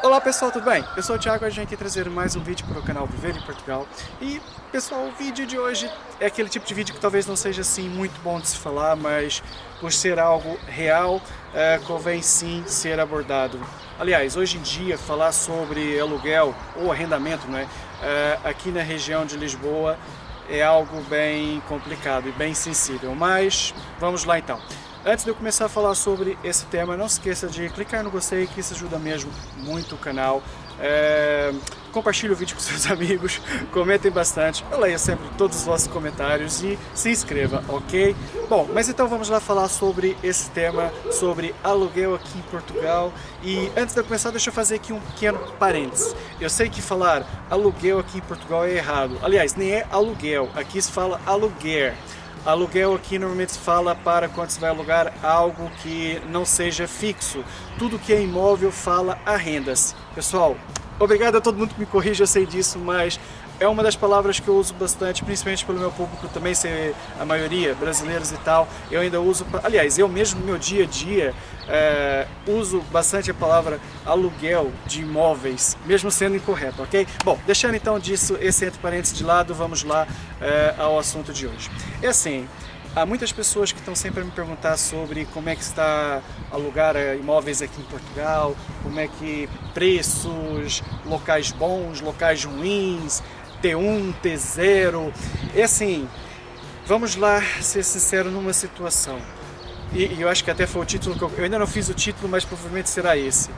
Olá pessoal, tudo bem? Eu sou o Thiago, a gente aqui trazer mais um vídeo para o canal Viver em Portugal. E pessoal, o vídeo de hoje é aquele tipo de vídeo que talvez não seja assim muito bom de se falar Mas por ser algo real, é, convém sim ser abordado. Aliás, hoje em dia falar sobre aluguel ou arrendamento né, é, aqui na região de Lisboa é algo bem complicado e bem sensível. Mas vamos lá então Antes de eu começar a falar sobre esse tema, não se esqueça de clicar no gostei, que isso ajuda mesmo muito o canal. É... Compartilhe o vídeo com seus amigos, comentem bastante, eu leio sempre todos os vossos comentários e se inscreva, ok? Bom, mas então vamos lá falar sobre esse tema, sobre aluguel aqui em Portugal. E antes de eu começar, deixa eu fazer aqui um pequeno parênteses. Eu sei que falar aluguel aqui em Portugal é errado. Aliás, nem é aluguel, aqui se fala aluguer. Aluguel aqui normalmente se fala para quando se vai alugar algo que não seja fixo. Tudo que é imóvel fala arrenda-se. Pessoal, obrigado a todo mundo que me corrige, eu sei disso, mas é uma das palavras que eu uso bastante, principalmente pelo meu público também ser a maioria, brasileiros e tal. Eu ainda uso, aliás, eu mesmo no meu dia a dia é, uso bastante a palavra aluguel de imóveis, mesmo sendo incorreto, ok? Bom, deixando então disso, esse entre parênteses de lado, vamos lá é, ao assunto de hoje. É assim, Há muitas pessoas que estão sempre a me perguntar sobre como é que está alugar eh, imóveis aqui em Portugal, como é que preços, locais bons, locais ruins, T1, T0. É assim, vamos lá ser sincero numa situação. E, e, eu acho que até foi o título que eu, eu ainda não fiz o título, mas provavelmente será esse.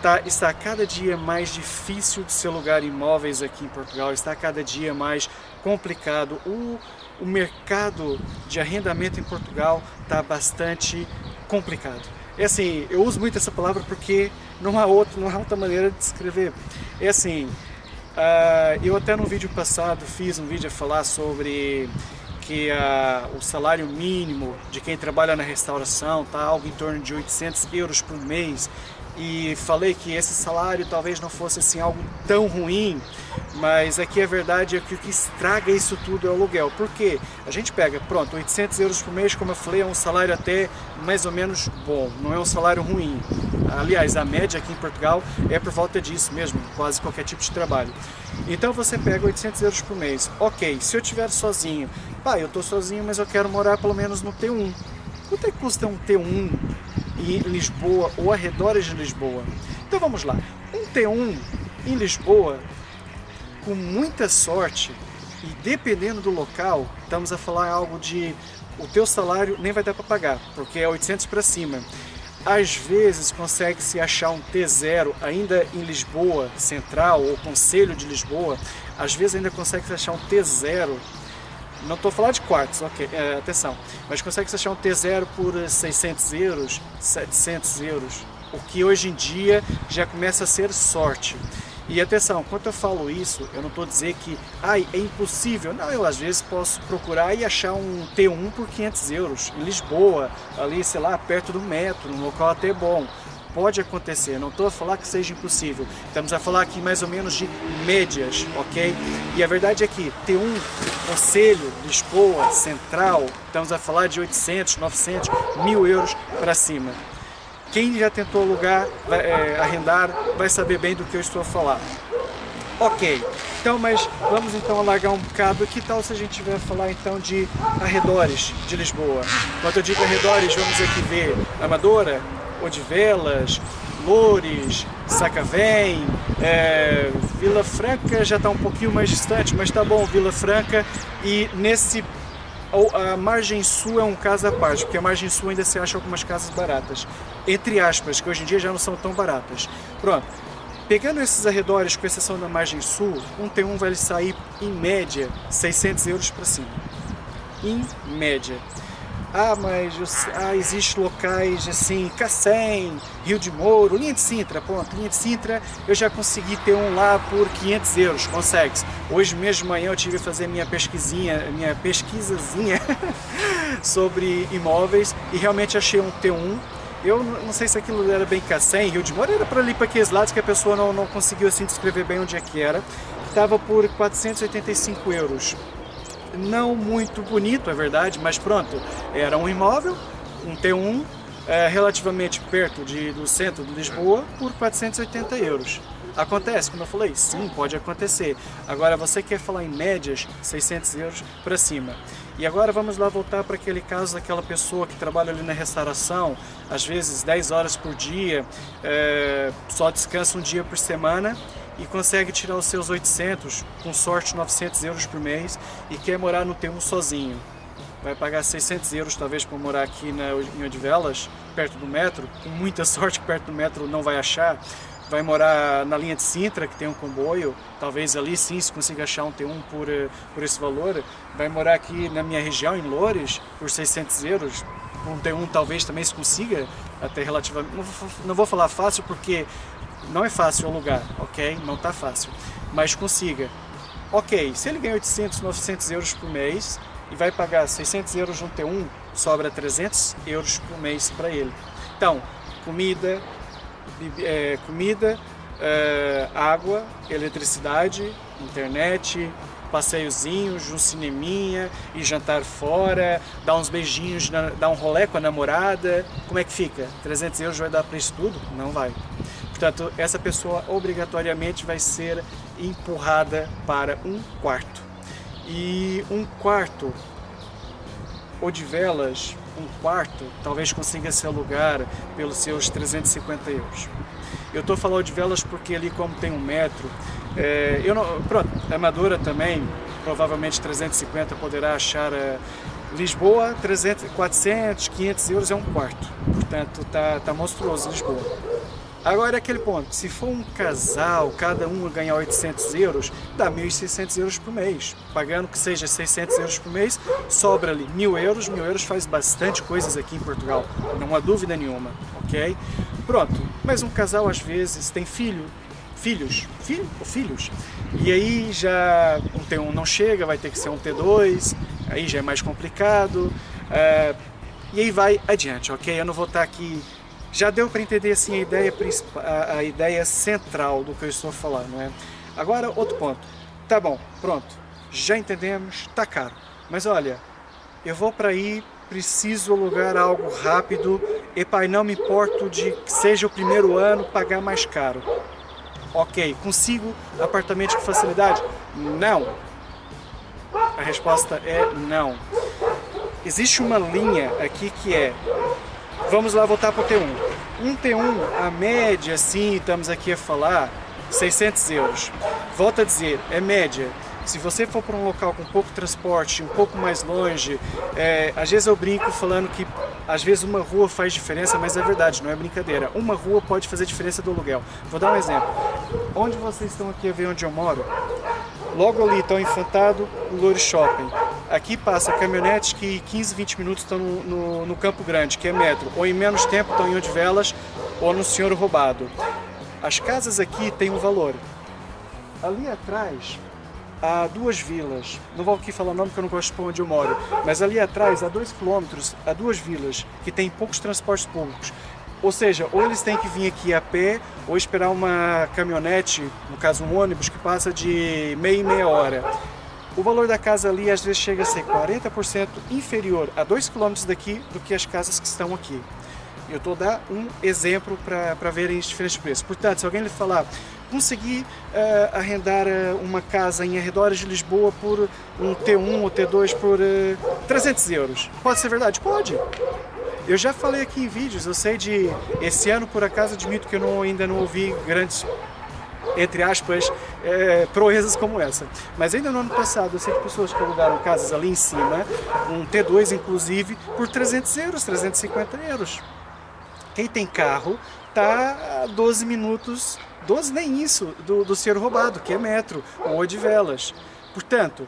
Tá, está cada dia mais difícil de se alugar imóveis aqui em Portugal, está cada dia mais complicado. O, o mercado de arrendamento em Portugal está bastante complicado. É assim, eu uso muito essa palavra porque não há, outro, não há outra maneira de descrever. É assim, Uh, eu até no vídeo passado fiz um vídeo a falar sobre que uh, o salário mínimo de quem trabalha na restauração está algo em torno de 800 euros por mês e falei que esse salário talvez não fosse assim algo tão ruim, mas aqui a verdade é que o que estraga isso tudo é o aluguel. Por quê? A gente pega, pronto, 800 euros por mês, como eu falei, é um salário até mais ou menos bom, não é um salário ruim. Aliás, a média aqui em Portugal é por volta disso mesmo, quase qualquer tipo de trabalho. Então você pega 800 euros por mês. Ok, se eu estiver sozinho, pá, eu estou sozinho, mas eu quero morar pelo menos no T1. Quanto é que custa um T1 em Lisboa ou arredores de Lisboa. Então vamos lá. Um T1 em Lisboa, com muita sorte e dependendo do local, estamos a falar algo de o teu salário nem vai dar para pagar, porque é 800 para cima. Às vezes consegue-se achar um T0 ainda em Lisboa Central ou Conselho de Lisboa, às vezes ainda consegue-se achar um T0 não estou falando de quartos, ok, é, atenção, mas consegue se achar um T0 por 600 euros, 700 euros, o que hoje em dia já começa a ser sorte. E atenção, quando eu falo isso, eu não estou dizendo que ai, é impossível. Não, eu às vezes posso procurar e achar um T1 por 500 euros em Lisboa, ali, sei lá, perto do metro, num local até bom pode acontecer, não estou a falar que seja impossível, estamos a falar aqui mais ou menos de médias, ok? E a verdade é que T1, Conselho, Lisboa, Central, estamos a falar de 800, 900, mil euros para cima. Quem já tentou alugar, vai, é, arrendar, vai saber bem do que eu estou a falar. Ok, então, mas vamos então alargar um bocado. Que tal se a gente vai falar então de arredores de Lisboa? Quando eu digo arredores, vamos aqui ver Amadora, Odivelas, Loures, Sacavém, é, Vila Franca já está um pouquinho mais distante, mas está bom, Vila Franca e nesse a margem sul é um caso à parte, porque a margem sul ainda se acha algumas casas baratas, entre aspas, que hoje em dia já não são tão baratas. Pronto, pegando esses arredores, com exceção da margem sul, um T1 vai sair em média 600 euros para cima. Em média. Ah, mas ah, existe locais assim, Cacém, Rio de Mouro, linha de Sintra, ponto, linha de Sintra, eu já consegui ter um lá por 500 euros, consegue -se. Hoje mesmo manhã eu tive que fazer minha pesquisinha, minha pesquisazinha sobre imóveis e realmente achei um T1 eu não sei se aquilo era bem Cacém, Rio de Moura, era para ali para aqueles lados que a pessoa não, não conseguiu assim descrever bem onde é que era. Estava por 485 euros não muito bonito, é verdade, mas pronto, era um imóvel, um T1, é, relativamente perto de, do centro de Lisboa por 480 euros. Acontece, como eu falei, sim, pode acontecer. Agora, você quer falar em médias, 600 euros para cima. E agora vamos lá voltar para aquele caso daquela pessoa que trabalha ali na restauração, às vezes 10 horas por dia, é, só descansa um dia por semana e consegue tirar os seus 800, com sorte 900 euros por mês e quer morar no T1 sozinho. Vai pagar 600 euros talvez por morar aqui na, em Odivelas, perto do metro, com muita sorte que perto do metro não vai achar vai morar na linha de Sintra, que tem um comboio, talvez ali sim se consiga achar um T1 por, eh, por esse valor. Vai morar aqui na minha região, em Loures, por 600 euros. Um T1 talvez também se consiga, até relativamente. Não não vou falar fácil porque não é fácil alugar, ok? Não está fácil. Mas consiga. Ok, se ele ganha 800, 900 euros por mês e vai pagar 600 euros no T1, sobra 300 euros por mês para ele. Então, comida, é, comida, é, água, eletricidade, internet, passeiozinhos, um cineminha e jantar fora, dar uns beijinhos, dar um rolê com a namorada. Como é que fica? 300 euros vai dar para isso tudo? Não vai. Portanto, essa pessoa obrigatoriamente vai ser empurrada para um quarto. E um quarto ou de velas um quarto talvez consiga se alugar pelos seus 350 euros. Eu estou falando de velas porque ali como tem um metro, é, eu não, pronto, Amadora também, provavelmente 350 poderá achar é, Lisboa, 300, 400, 500 euros é um quarto, portanto tá, tá monstruoso Lisboa. Agora é aquele ponto, se for um casal, cada um ganhar 800 euros, dá 1.600 euros por mês. Pagando que seja 600 euros por mês, sobra ali 1.000 euros. 1.000 euros faz bastante coisas aqui em Portugal, não há dúvida nenhuma, ok? Pronto, mas um casal às vezes tem filho, filhos, filho ou filhos, e aí já um T1 não chega, vai ter que ser um T2, aí já é mais complicado, é, e aí vai adiante, ok? Eu não vou estar aqui já deu para entender assim a ideia, a, a ideia central do que eu estou falando, não é? Agora, outro ponto. Tá bom, pronto. Já entendemos, tá caro. Mas olha, eu vou para aí, preciso alugar algo rápido e pai, não me importo de que seja o primeiro ano pagar mais caro. Ok, consigo apartamento com facilidade? Não. A resposta é não. Existe uma linha aqui que é Vamos lá voltar para o T1. Um T1, a média, sim, estamos aqui a falar, 600 euros. Volto a dizer, é média. Se você for para um local com pouco transporte, um pouco mais longe, é, às vezes eu brinco falando que às vezes uma rua faz diferença, mas é verdade, não é brincadeira. Uma rua pode fazer diferença do aluguel. Vou dar um exemplo. Onde vocês estão aqui a ver onde eu moro? Logo ali está o Infantado, o Loure Shopping. Aqui passa caminhonetes que 15, 20 minutos estão no, no, no, Campo Grande, que é metro, ou em menos tempo estão em Odivelas ou no Senhor Roubado. As casas aqui têm um valor. Ali atrás há duas vilas, não vou aqui falar o nome porque eu não de onde eu moro, mas ali atrás há dois quilômetros, há duas vilas que têm poucos transportes públicos. Ou seja, ou eles têm que vir aqui a pé ou esperar uma caminhonete, no caso um ônibus, que passa de meia e meia hora. O valor da casa ali às vezes chega a ser 40% inferior a 2 km daqui do que as casas que estão aqui. Eu estou dar um exemplo para verem os diferentes preços. Portanto, se alguém lhe falar, consegui uh, arrendar uh, uma casa em arredores de Lisboa por um T1 ou T2 por uh, 300 euros, pode ser verdade? Pode. Eu já falei aqui em vídeos, eu sei de. Esse ano, por acaso, admito que eu não, ainda não ouvi grandes, entre aspas, é, proezas como essa. Mas ainda no ano passado, eu sei pessoas que alugaram casas ali em cima, um T2 inclusive, por 300 euros, 350 euros. Quem tem carro tá a 12 minutos, 12 nem isso, do, do ser roubado, que é metro ou de velas. Portanto,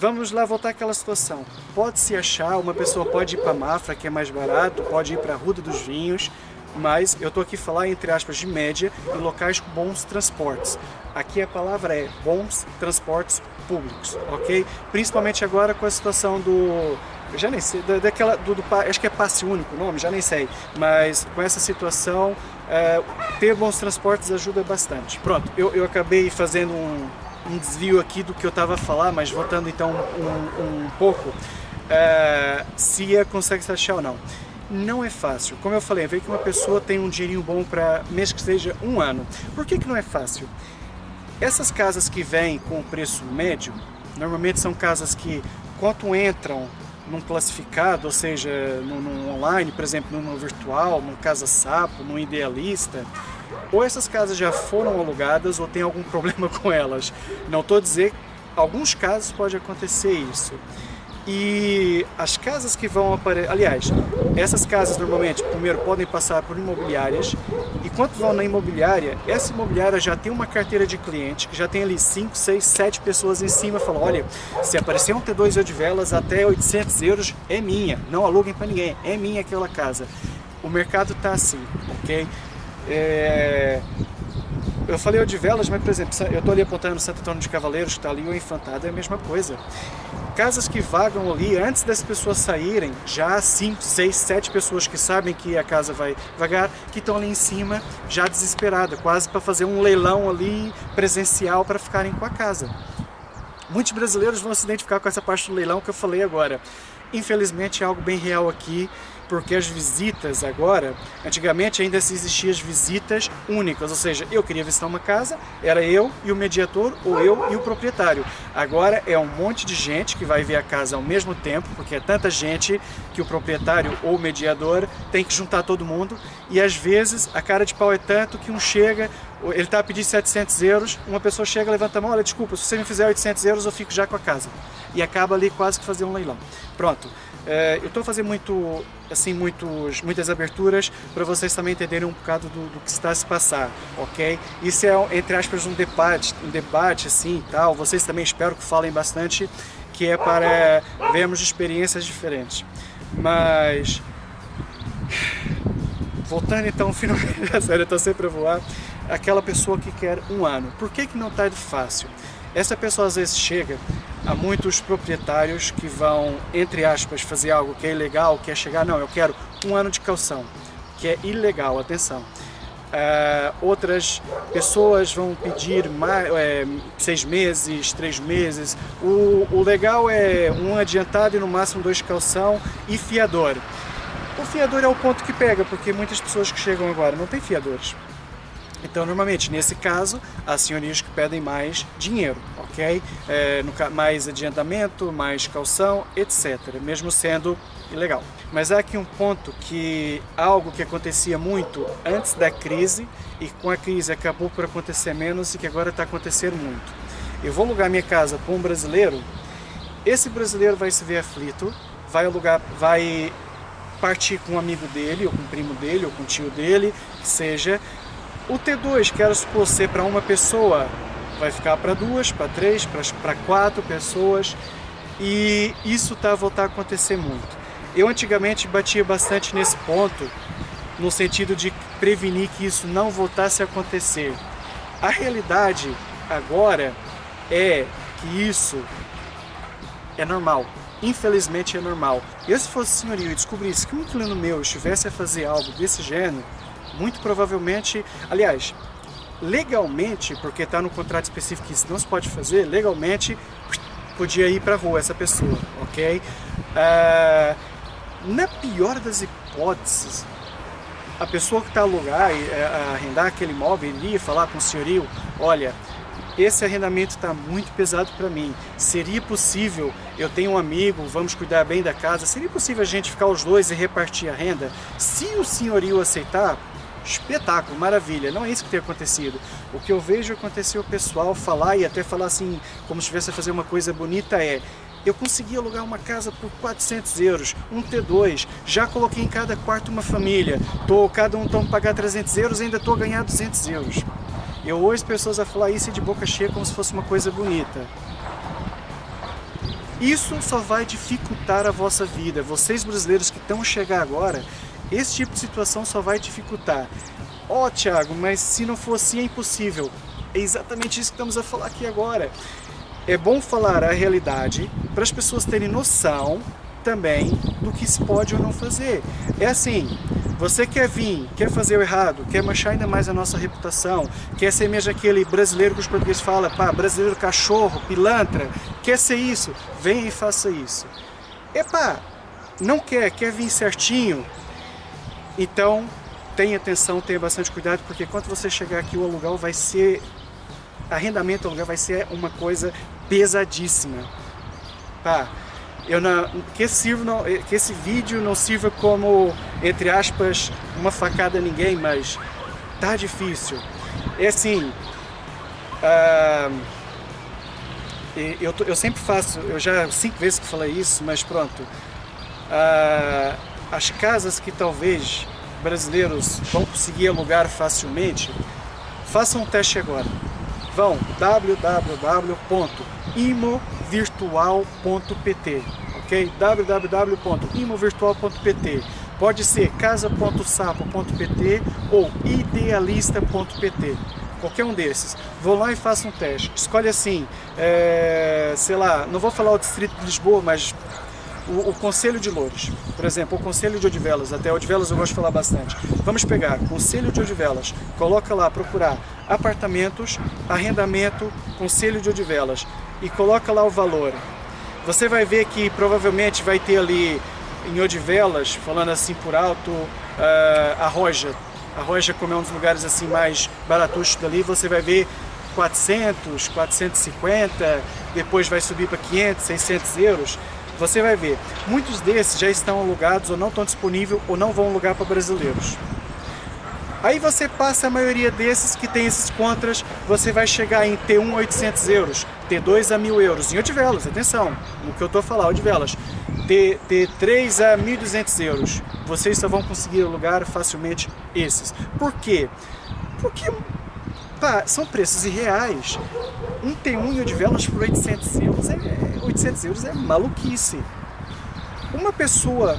Vamos lá voltar àquela situação. Pode-se achar, uma pessoa pode ir para Mafra, que é mais barato, pode ir para a Ruda dos Vinhos, mas eu estou aqui a falar entre aspas de média e locais com bons transportes. Aqui a palavra é bons transportes públicos, ok? Principalmente agora com a situação do já nem sei, daquela, do, do, acho que é passe único o nome, já nem sei, mas com essa situação, é, ter bons transportes ajuda bastante. Pronto, eu, eu acabei fazendo um, um desvio aqui do que eu estava a falar, mas voltando então um, um pouco, uh, se é, consegue se achar ou não. Não é fácil. Como eu falei, ver que uma pessoa tem um dinheirinho bom para mês que seja um ano. Por que, que não é fácil? Essas casas que vêm com preço médio, normalmente são casas que, quanto entram num classificado, ou seja, no, online, por exemplo, no virtual, no Casa Sapo, no Idealista, ou essas casas já foram alugadas ou tem algum problema com elas. Não estou a dizer, alguns casos pode acontecer isso. E as casas que vão aparecer, aliás, essas casas normalmente, primeiro, podem passar por imobiliárias e quando vão na imobiliária, essa imobiliária já tem uma carteira de cliente, que já tem ali 5, 6, 7 pessoas em cima, falam, olha, se aparecer um T2 de velas até 800 euros, é minha, não aluguem para ninguém, é minha aquela casa. O mercado está assim, ok? É... Eu falei de velas, mas por exemplo, eu estou ali apontando Santo Antônio de Cavaleiros, que está ali o Infantado, é a mesma coisa casas que vagam ali, antes das pessoas saírem, já há 5, 6, 7 pessoas que sabem que a casa vai vagar, que estão ali em cima, já desesperadas, quase para fazer um leilão ali presencial para ficarem com a casa. Muitos brasileiros vão se identificar com essa parte do leilão que eu falei agora. Infelizmente é algo bem real aqui porque as visitas agora, antigamente ainda existiam as visitas únicas, ou seja, eu queria visitar uma casa, era eu e o mediator ou eu e o proprietário. Agora é um monte de gente que vai ver a casa ao mesmo tempo, porque é tanta gente que o proprietário ou o mediador tem que juntar todo mundo e às vezes a cara de pau é tanto que um chega, ele está a pedir 700 euros, uma pessoa chega, levanta a mão, olha, desculpa, se você me fizer 800 euros eu fico já com a casa. E acaba ali quase que fazer um leilão. Pronto. É, eu estou fazendo muito, assim, muitos, muitas aberturas para vocês também entenderem um bocado do, do, que está a se passar, ok? Isso é, entre aspas, um debate, um debate assim tal. Vocês também espero que falem bastante, que é para vermos experiências diferentes. Mas voltando então finalmente, sério, eu estou sempre a voar, aquela pessoa que quer um ano. Por que, que não está fácil? Essa pessoa às vezes chega a muitos proprietários que vão, entre aspas, fazer algo que é ilegal, que é chegar, não, eu quero um ano de calção, que é ilegal, atenção. Uh, outras pessoas vão pedir mais, é, seis meses, três meses. O, o legal é um adiantado e no máximo dois calção e fiador. O fiador é o ponto que pega, porque muitas pessoas que chegam agora não têm fiadores. Então, normalmente, nesse caso, as senhorias que pedem mais dinheiro, ok? É, no, mais adiantamento, mais calção, etc. Mesmo sendo ilegal. Mas há aqui um ponto que algo que acontecia muito antes da crise e com a crise acabou por acontecer menos e que agora está acontecendo muito. Eu vou alugar minha casa para um brasileiro, esse brasileiro vai se ver aflito, vai alugar, vai partir com um amigo dele, ou com um primo dele, ou com um tio dele, que seja, o T2, que era supor ser para uma pessoa, vai ficar para duas, para três, para quatro pessoas e isso tá, voltar a acontecer muito. Eu antigamente batia bastante nesse ponto, no sentido de prevenir que isso não voltasse a acontecer. A realidade agora é que isso é normal. Infelizmente é normal. Eu se fosse senhorio e descobrisse que um inquilino meu estivesse a fazer algo desse gênero, muito provavelmente, aliás, legalmente, porque está no contrato específico que isso não se pode fazer, legalmente podia ir para rua essa pessoa, ok? Uh, na pior das hipóteses, a pessoa que está alugar e uh, arrendar aquele imóvel iria falar com o senhorio, olha, esse arrendamento está muito pesado para mim. Seria possível, eu tenho um amigo, vamos cuidar bem da casa, seria possível a gente ficar os dois e repartir a renda? Se o senhorio aceitar, espetáculo, maravilha. Não é isso que tem acontecido. O que eu vejo acontecer o pessoal falar e até falar assim, como se estivesse a fazer uma coisa bonita é eu consegui alugar uma casa por 400 euros, um T2, já coloquei em cada quarto uma família, tô, cada um tão pagar 300 euros ainda estou a ganhar 200 euros. Eu ouço pessoas a falar isso de boca cheia como se fosse uma coisa bonita. Isso só vai dificultar a vossa vida. Vocês brasileiros que estão chegar agora, esse tipo de situação só vai dificultar. Ó, oh, Thiago, mas se não fosse assim, é impossível. É exatamente isso que estamos a falar aqui agora. É bom falar a realidade para as pessoas terem noção também do que se pode ou não fazer. É assim, você quer vir, quer fazer o errado, quer manchar ainda mais a nossa reputação, quer ser mesmo aquele brasileiro que os portugueses falam, pá, brasileiro cachorro, pilantra, quer ser isso, venha e faça isso. Epá, não quer, quer vir certinho, Então, tenha atenção, tenha bastante cuidado, porque quando você chegar aqui, o aluguel vai ser. Arrendamento aluguel vai ser uma coisa pesadíssima. Tá? Eu não, que, sirva, não, que esse vídeo não sirva como, entre aspas, uma facada a ninguém, mas tá difícil. É assim. Uh, eu, eu sempre faço, eu já cinco vezes que falei isso, mas pronto. Uh, as casas que talvez brasileiros vão conseguir alugar facilmente, façam um teste agora. Vão www.imovirtual.pt ok? www.imovirtual.pt Pode ser casa.sapo.pt ou idealista.pt qualquer um desses. Vou lá e faço um teste. Escolhe assim, é, sei lá, não vou falar o distrito de Lisboa, mas o, o, Conselho de Louros, por exemplo, o Conselho de Odivelas, até Odivelas eu gosto de falar bastante. Vamos pegar Conselho de Odivelas, coloca lá, procurar apartamentos, arrendamento, Conselho de Odivelas e coloca lá o valor. Você vai ver que provavelmente vai ter ali em Odivelas, falando assim por alto, uh, a Roja. A Roja, como é um dos lugares assim mais baratuchos dali, você vai ver 400, 450, depois vai subir para 500, 600 euros. Você vai ver, muitos desses já estão alugados ou não estão disponíveis ou não vão alugar para brasileiros. Aí você passa a maioria desses que tem esses contras, você vai chegar em T1 800 euros, T2 a 1000 euros, em Odivelas, atenção, no que eu estou falando, Odivelas, T, T3 a 1.200 euros, vocês só vão conseguir alugar facilmente esses. Por quê? Porque pá, são preços irreais. Um T1 em Odivelas por 800 euros é, 800 euros é maluquice. Uma pessoa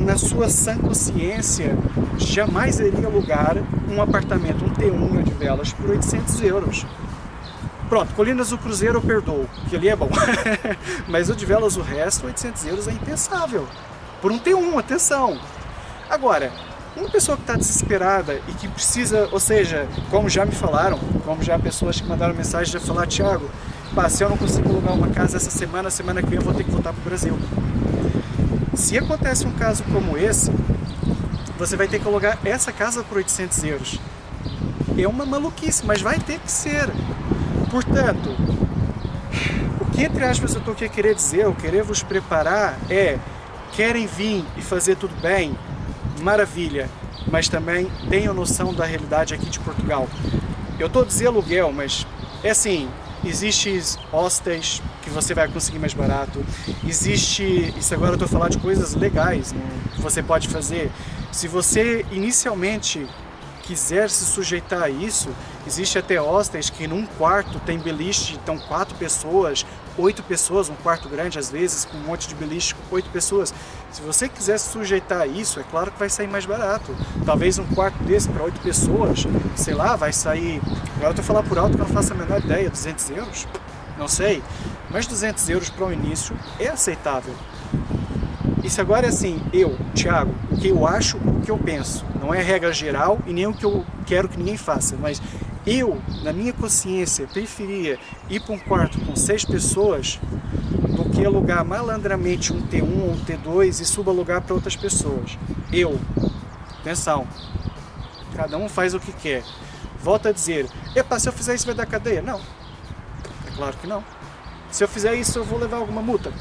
na sua sã consciência jamais iria alugar um apartamento, um T1 de velas, por 800 euros. Pronto, Colinas do Cruzeiro eu perdoo, que ali é bom. Mas o de velas, o resto, 800 euros é impensável. Por um T1, atenção. Agora, uma pessoa que está desesperada e que precisa, ou seja, como já me falaram, como já pessoas que mandaram mensagem já falaram, Thiago, se eu não consigo alugar uma casa essa semana, semana que vem eu vou ter que voltar para o Brasil. Se acontece um caso como esse, você vai ter que alugar essa casa por 800 euros. É uma maluquice, mas vai ter que ser. Portanto, o que entre aspas eu estou aqui a querer dizer, eu querer vos preparar é querem vir e fazer tudo bem, maravilha, mas também tenham noção da realidade aqui de Portugal. Eu estou a dizer aluguel, mas é assim, Existem hostels que você vai conseguir mais barato. Existe, isso agora eu estou falando de coisas legais né, que você pode fazer. Se você inicialmente quiser se sujeitar a isso, existe até hostels que num quarto tem beliche, então quatro pessoas, oito pessoas, um quarto grande às vezes, com um monte de beliche, oito pessoas. Se você quiser se sujeitar isso, é claro que vai sair mais barato. Talvez um quarto desse para oito pessoas, sei lá, vai sair. Agora eu estou falando por alto que eu não faço a menor ideia, 200 euros? Não sei. Mas 200 euros para o início é aceitável. Isso agora é assim, eu, Thiago, o que eu acho, o que eu penso. Não é regra geral e nem o que eu quero que ninguém faça, mas eu, na minha consciência, preferia ir para um quarto com seis pessoas do que alugar malandramente um T1 ou um T2 e subalugar para outras pessoas. Eu, atenção, cada um faz o que quer. Volto a dizer, epa, se eu fizer isso vai dar cadeia? Não, é claro que não. Se eu fizer isso eu vou levar alguma multa?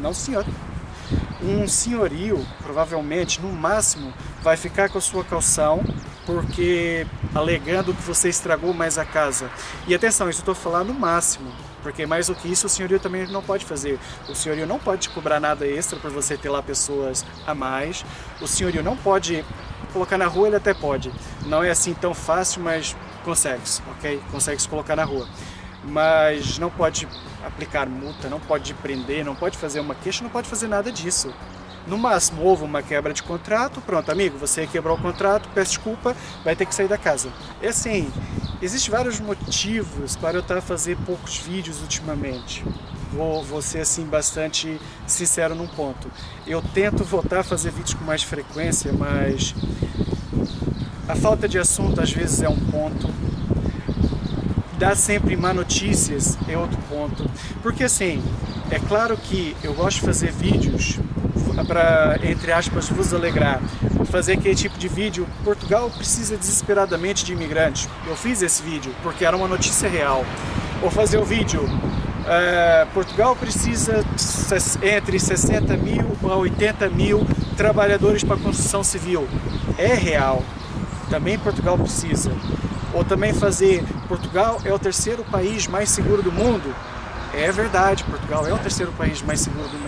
Não, senhor um senhorio, provavelmente, no máximo, vai ficar com a sua calção, porque alegando que você estragou mais a casa. E atenção, isso eu estou falando no máximo, porque mais do que isso o senhorio também não pode fazer. O senhorio não pode te cobrar nada extra por você ter lá pessoas a mais. O senhorio não pode colocar na rua, ele até pode. Não é assim tão fácil, mas consegue, ok? Consegue se colocar na rua mas não pode aplicar multa, não pode prender, não pode fazer uma queixa, não pode fazer nada disso. No máximo, houve uma quebra de contrato, pronto, amigo, você quebrou o contrato, peço desculpa, vai ter que sair da casa. É assim, existem vários motivos para eu estar a fazer poucos vídeos ultimamente. Vou, vou ser assim bastante sincero num ponto. Eu tento voltar a fazer vídeos com mais frequência, mas a falta de assunto às vezes é um ponto dar sempre má notícias é outro ponto. Porque assim, é claro que eu gosto de fazer vídeos para, entre aspas, vos alegrar, fazer aquele tipo de vídeo. Portugal precisa desesperadamente de imigrantes. Eu fiz esse vídeo porque era uma notícia real. Ou fazer o vídeo. Uh, Portugal precisa entre 60 mil a 80 mil trabalhadores para construção civil. É real. Também Portugal precisa. Ou também fazer Portugal é o terceiro país mais seguro do mundo. É verdade, Portugal é o terceiro país mais seguro do mundo.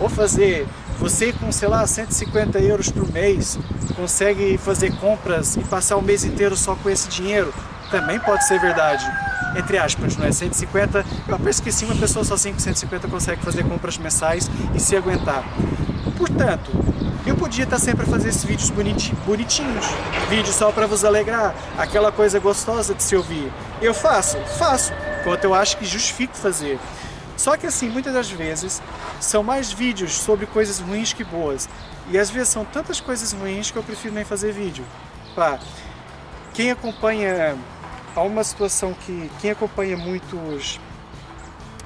Ou fazer você com, sei lá, 150 euros por mês consegue fazer compras e passar o mês inteiro só com esse dinheiro. Também pode ser verdade. Entre aspas, não é? 150, eu penso que sim, uma pessoa sozinha com 150 consegue fazer compras mensais e se aguentar. Portanto, eu podia estar sempre a fazer esses vídeos bonitinhos, vídeos só para vos alegrar, aquela coisa gostosa de se ouvir. Eu faço, faço, quanto eu acho que justifico fazer. Só que assim, muitas das vezes são mais vídeos sobre coisas ruins que boas. E às vezes são tantas coisas ruins que eu prefiro nem fazer vídeo. Quem acompanha há uma situação que quem acompanha muitos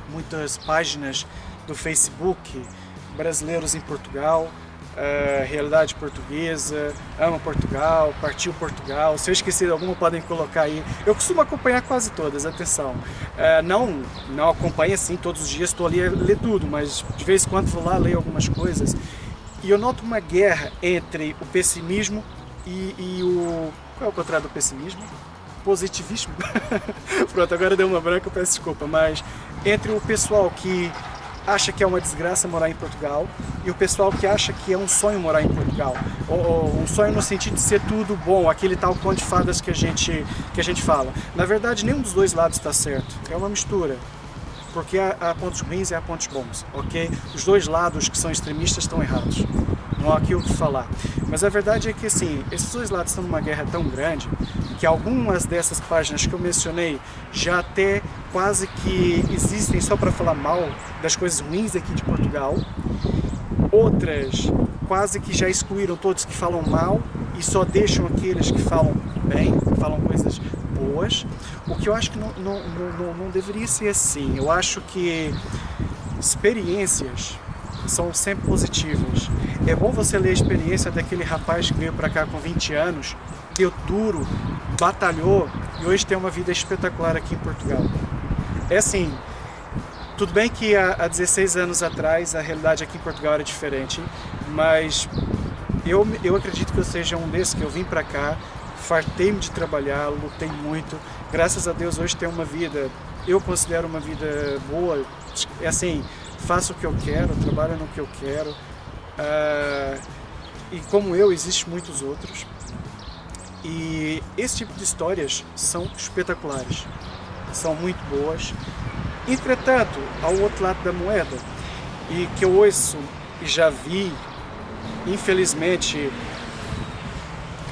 muitas páginas do Facebook brasileiros em Portugal uh, Realidade Portuguesa, Ama Portugal, Partiu Portugal. Se eu esquecer de alguma, podem colocar aí. Eu costumo acompanhar quase todas, atenção. Uh, não, não acompanho assim todos os dias, estou ali a ler tudo, mas de vez em quando vou lá ler algumas coisas. E eu noto uma guerra entre o pessimismo e, e o. Qual é o contrário do pessimismo? Positivismo. Pronto, agora deu uma branca, peço desculpa, mas entre o pessoal que acha que é uma desgraça morar em Portugal e o pessoal que acha que é um sonho morar em Portugal. Ou, ou, um sonho no sentido de ser tudo bom, aquele tal conto de fadas que a gente, que a gente fala. Na verdade, nenhum dos dois lados está certo. É uma mistura. Porque há, há pontos ruins e há pontos bons, ok? Os dois lados que são extremistas estão errados. Não há aqui o que falar. Mas a verdade é que, assim, esses dois lados estão numa guerra tão grande que algumas dessas páginas que eu mencionei já até quase que existem só para falar mal das coisas ruins aqui de Portugal. Outras quase que já excluíram todos que falam mal e só deixam aqueles que falam bem, que falam coisas boas. O que eu acho que não, não, não, não deveria ser assim. Eu acho que experiências são sempre positivas. É bom você ler a experiência daquele rapaz que veio para cá com 20 anos, deu duro, batalhou e hoje tem uma vida espetacular aqui em Portugal. É assim, tudo bem que há, 16 anos atrás a realidade aqui em Portugal era diferente, mas eu, eu acredito que eu seja um desses que eu vim para cá, fartei-me de trabalhar, lutei muito, graças a Deus hoje tenho uma vida, eu considero uma vida boa, é assim, faço o que eu quero, trabalho no que eu quero. Uh, e como eu, existem muitos outros. E esse tipo de histórias são espetaculares, são muito boas. Entretanto, ao outro lado da moeda, e que eu ouço e já vi, infelizmente,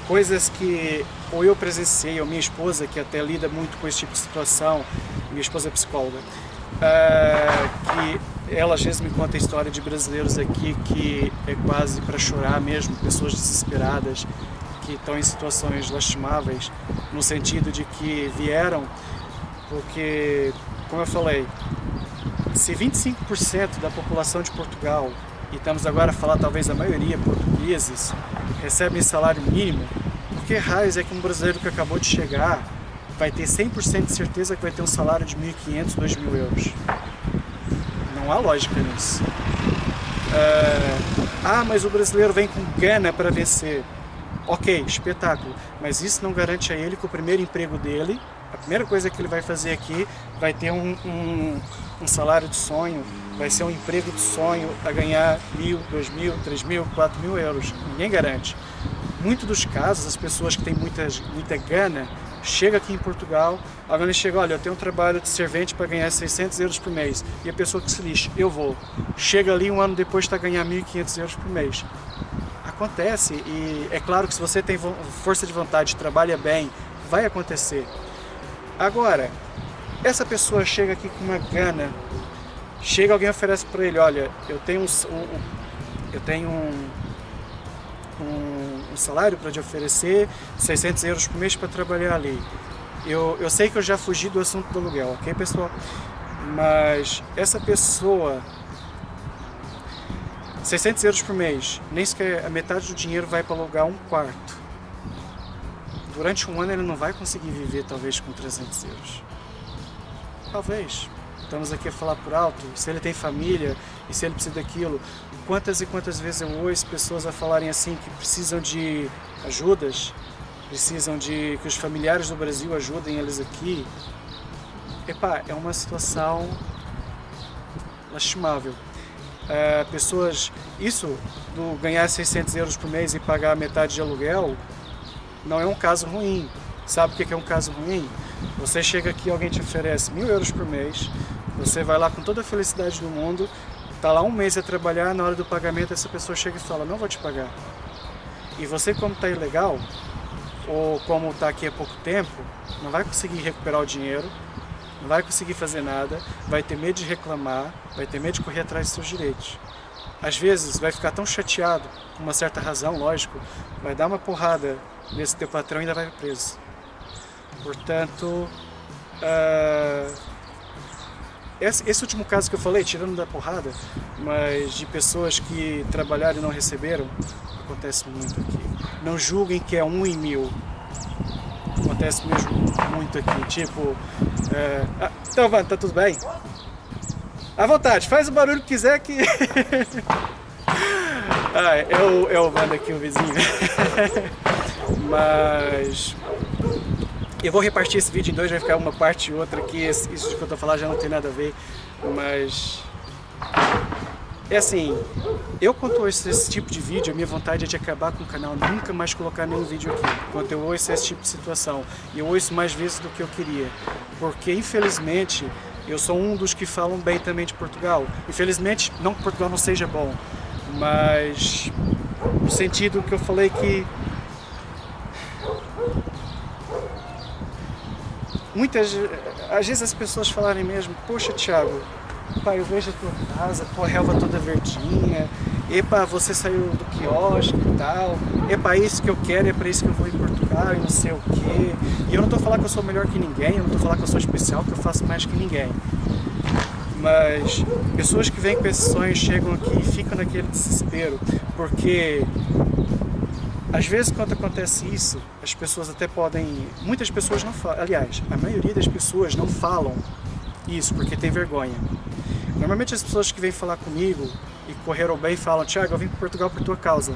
coisas que ou eu presenciei, ou minha esposa, que até lida muito com esse tipo de situação, minha esposa é psicóloga, uh, que ela às vezes me conta a história de brasileiros aqui que é quase para chorar mesmo, pessoas desesperadas que estão em situações lastimáveis, no sentido de que vieram porque, como eu falei, se 25% da população de Portugal, e estamos agora a falar talvez a maioria portugueses, recebem salário mínimo, por que raios é que um brasileiro que acabou de chegar vai ter 100% de certeza que vai ter um salário de 1.500, 2.000 euros? Não há lógica nisso. Uh, ah, mas o brasileiro vem com gana para vencer. Ok, espetáculo. Mas isso não garante a ele que o primeiro emprego dele, a primeira coisa que ele vai fazer aqui, vai ter um, um, um salário de sonho, vai ser um emprego de sonho a ganhar mil, dois mil, três mil, quatro mil euros. Ninguém garante. Muitos dos casos, as pessoas que têm muita, muita gana chega aqui em Portugal, alguém chega, olha, eu tenho um trabalho de servente para ganhar 600 euros por mês, e a pessoa que se lixa, eu vou. Chega ali um ano depois está ganhando 1.500 euros por mês. Acontece, e é claro que se você tem força de vontade, trabalha bem, vai acontecer. Agora, essa pessoa chega aqui com uma gana, chega alguém oferece para ele, olha, eu tenho um, eu tenho um salário para te oferecer, 600 euros por mês para trabalhar ali. Eu, eu sei que eu já fugi do assunto do aluguel, ok pessoal? Mas essa pessoa, 600 euros por mês, nem sequer a metade do dinheiro vai para alugar um quarto. Durante um ano ele não vai conseguir viver talvez com 300 euros. Talvez. Estamos aqui a falar por alto. Se ele tem família e se ele precisa daquilo, quantas e quantas vezes eu ouço pessoas a falarem assim que precisam de ajudas, precisam de que os familiares do Brasil ajudem eles aqui. Epá, é uma situação lastimável. É, pessoas, isso do ganhar 600 euros por mês e pagar metade de aluguel, não é um caso ruim. Sabe o que é um caso ruim? Você chega aqui, alguém te oferece mil euros por mês, você vai lá com toda a felicidade do mundo, tá lá um mês a trabalhar, na hora do pagamento essa pessoa chega e fala, não vou te pagar. E você como está ilegal, ou como está aqui há pouco tempo, não vai conseguir recuperar o dinheiro, não vai conseguir fazer nada, vai ter medo de reclamar, vai ter medo de correr atrás dos seus direitos. Às vezes vai ficar tão chateado, com uma certa razão, lógico, vai dar uma porrada nesse teu patrão e ainda vai preso. Portanto, uh, esse, esse, último caso que eu falei, tirando da porrada, mas de pessoas que trabalharam e não receberam, acontece muito aqui. Não julguem que é um em mil. Acontece mesmo muito aqui. Tipo, é... ah, então, Van, tá tudo bem? À vontade, faz o barulho que quiser que. ah, é o, é o aqui, o vizinho. Mas eu vou repartir esse vídeo em dois, vai ficar uma parte e outra aqui. Isso que eu tô falando já não tem nada a ver, mas é assim, eu quando ouço esse tipo de vídeo, a minha vontade é de acabar com o canal, nunca mais colocar nenhum vídeo aqui, quando eu ouço esse tipo de situação. E eu ouço mais vezes do que eu queria, porque infelizmente eu sou um dos que falam bem também de Portugal. Infelizmente, não que Portugal não seja bom, mas no sentido que eu falei que muitas às vezes as pessoas falarem mesmo, poxa Thiago, pai eu vejo a tua casa, tua relva toda verdinha, epa, você saiu do quiosque e tal, epa, é isso que eu quero, é para isso que eu vou em Portugal e não sei o quê. E eu não estou falando que eu sou melhor que ninguém, eu não estou falando que eu sou especial, que eu faço mais que ninguém. Mas pessoas que vêm com esses sonhos chegam aqui e ficam naquele desespero, porque às vezes, quando acontece isso, as pessoas até podem. Muitas pessoas não falam. Aliás, a maioria das pessoas não falam isso porque tem vergonha. Normalmente, as pessoas que vêm falar comigo e correram bem falam: Tiago, eu vim para Portugal por tua causa.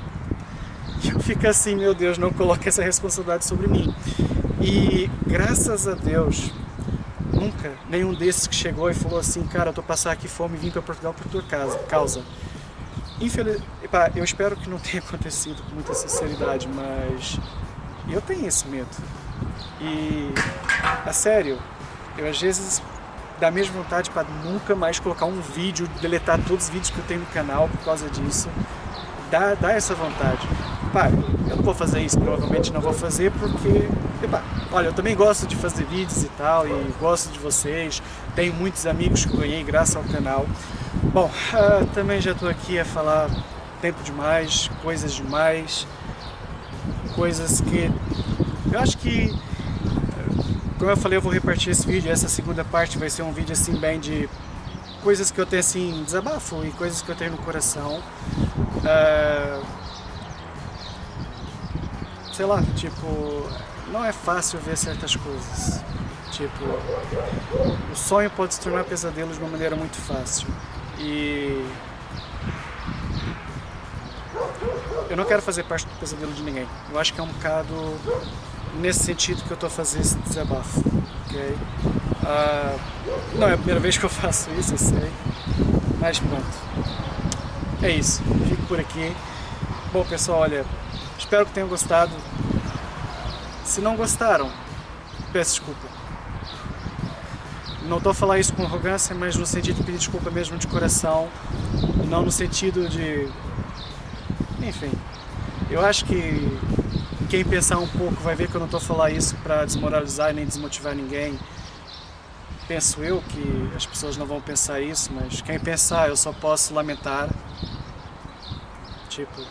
E eu fico assim: meu Deus, não coloque essa responsabilidade sobre mim. E graças a Deus, nunca nenhum desses que chegou e falou assim: cara, eu tô passando aqui fome e vim para Portugal por tua causa. Infeliz... Epá, eu espero que não tenha acontecido com muita sinceridade, mas eu tenho esse medo. E, a sério, eu às vezes dá mesmo vontade para nunca mais colocar um vídeo, deletar todos os vídeos que eu tenho no canal por causa disso. Dá, dá essa vontade. Pá, eu não vou fazer isso, provavelmente não vou fazer porque, epá, olha, eu também gosto de fazer vídeos e tal, e gosto de vocês, tenho muitos amigos que eu ganhei graças ao canal. Bom, uh, também já estou aqui a falar tempo demais, coisas demais, coisas que eu acho que, como eu falei, eu vou repartir esse vídeo. Essa segunda parte vai ser um vídeo assim bem de coisas que eu tenho assim, desabafo e coisas que eu tenho no coração. Uh, sei lá, tipo, não é fácil ver certas coisas. Tipo, o sonho pode se tornar pesadelo de uma maneira muito fácil. E eu não quero fazer parte do pesadelo de ninguém. Eu acho que é um bocado nesse sentido que eu estou fazendo esse desabafo, ok? Uh, não é a primeira vez que eu faço isso, eu sei, mas pronto. É isso, fico por aqui. Bom pessoal, olha, espero que tenham gostado. Se não gostaram, peço desculpa. Não estou a falar isso com arrogância, mas no sentido de pedir desculpa mesmo de coração, não no sentido de. Enfim, eu acho que quem pensar um pouco vai ver que eu não estou falar isso para desmoralizar e nem desmotivar ninguém. Penso eu que as pessoas não vão pensar isso, mas quem pensar eu só posso lamentar. Tipo,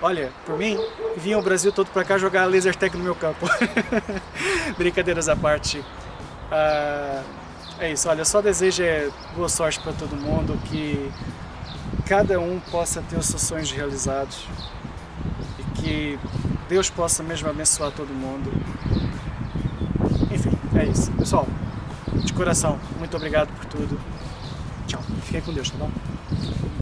olha, por mim, vinha o Brasil todo para cá jogar laser tag no meu campo. Brincadeiras à parte. Uh, é isso, olha, só desejo é boa sorte para todo mundo, que cada um possa ter os seus sonhos realizados e que Deus possa mesmo abençoar todo mundo. Enfim, é isso. Pessoal, de coração, muito obrigado por tudo. Tchau. Fiquem com Deus, tá bom?